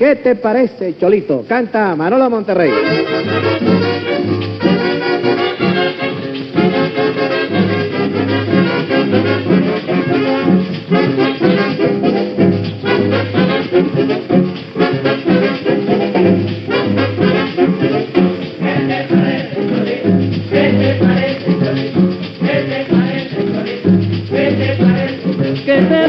¿Qué te parece, Cholito? Canta Manolo Monterrey.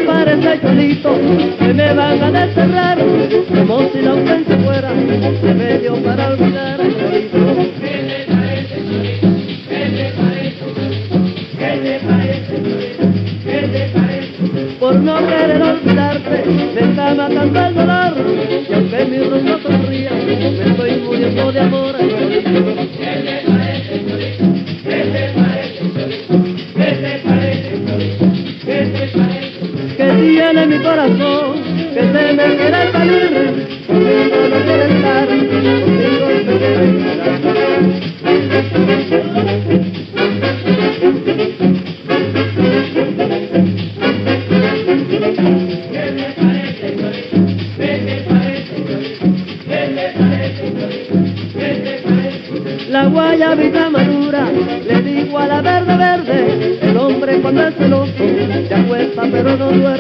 ¿Qué te parece, Cholito? Que me van a desterrar, como si la ausencia fuera remedio para olvidar, Cholito. ¿Qué te parece, Cholito? Por no querer olvidarte, me está matando el dolor, y aunque mi rostro sonría, me estoy muriendo de amor, Cholito. Mi corazón, que se me quiere salir, conmigo no quiere estar, conmigo se quiere La guayabita madura, le digo a la verde verde, el hombre cuando es celoso, se acuesta pero no duerme.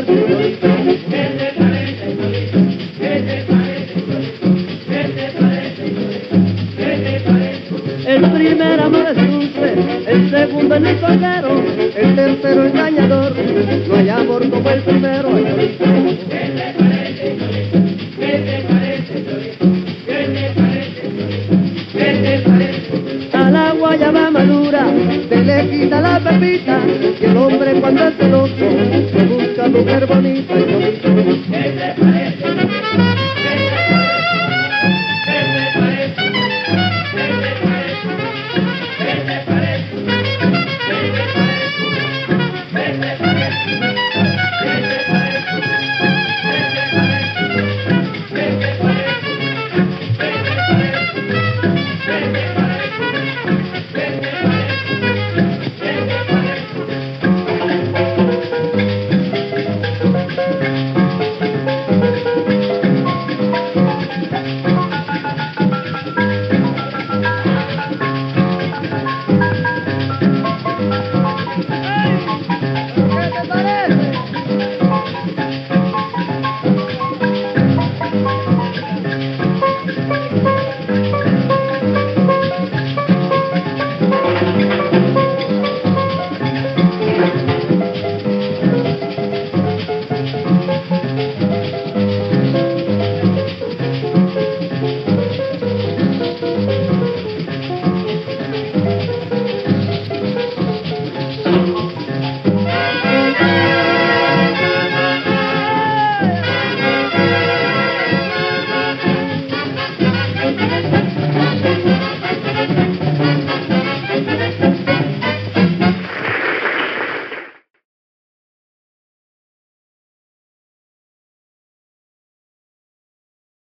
segundo es mensajero, el tercero engañador, no hay amor como el primero. ¿Qué te parece? ¿Qué te parece? ¿Qué te parece? ¿Qué te parece? Al A la guayaba madura se le quita la pepita y el hombre cuando es celoso se busca mujer bonita y bonito.